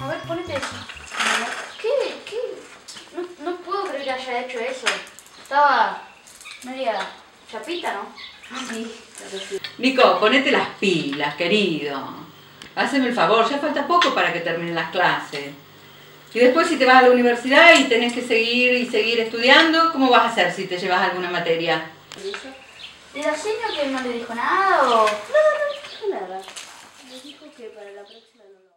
A ver, ponete eso. ¿Qué? ¿Qué? No, puedo creer que haya hecho eso. Estaba media chapita, ¿no? Sí. Nico, ponete las pilas, querido. Haceme el favor, ya falta poco para que terminen las clases. Y después si te vas a la universidad y tenés que seguir y seguir estudiando, ¿cómo vas a hacer si te llevas alguna materia? ¿Y la señora que no le dijo nada o...? No, no dijo nada. Me dijo que para la próxima no lo